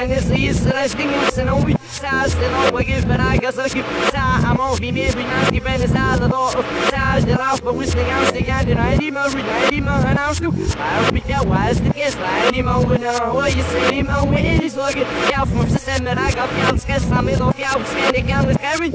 Hänge se istra stingice na uvi Saste no bagis beraga saki Sa amo vime binanti bene sada do Sa de raupa wisne gamste gandi Na edima rina edima hanaustu I'll be there was the guest La edima wina oye se edima wini soge Ja vom se semmer aga Fjallske samme do fjallske Nekam skari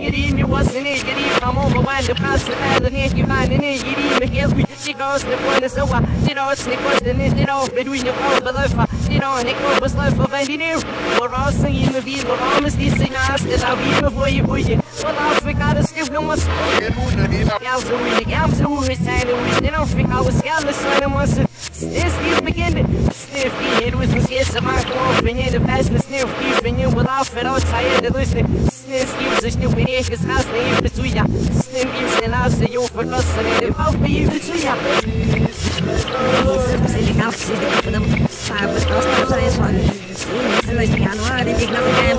Negeri mi wasne negeri I'm on my mind, the past, the past, and you find it, you もモバイルパスターに決まりに入り目消すしごすねぽいねそわしろしねこしてねしろべるいのこばらふ Iran, ik kom besluit voor bij die nieuw. Waarom zing je me wie, waarom is die zing naast? En nou wie me voor je boeien. Want Afrika is stil, jongens. Ja, zo is ik, ja, zo is het zijn, hoe is het in Afrika, hoe is het zijn, jongens. Is die with the skits of my open in the past, the sniff keeping you without it outside the listening. Sniff gives a stupid ick, his house name is Suya. Sniff gives an house to you for listening, about me, it's Suya. Silly house, silly for them. I was lost on the one. Silly, I know I didn't know the damn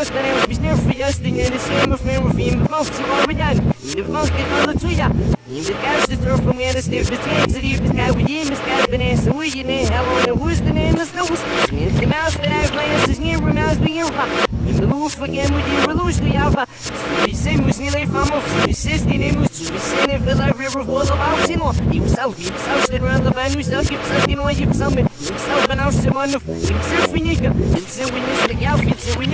is same of me, with him, most of done. The most get all the two ya. In the cash, the throw from where the sniff, the takes it, the him, the the name, so we, you know, how on the who's the the the mouse that I play, it's near mouse being In the the the the the the, the we need, himself, we need, we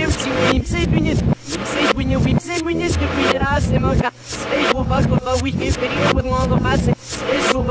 himself, we need, we need, us, him, okay. Stay for back, but we can't fit here with long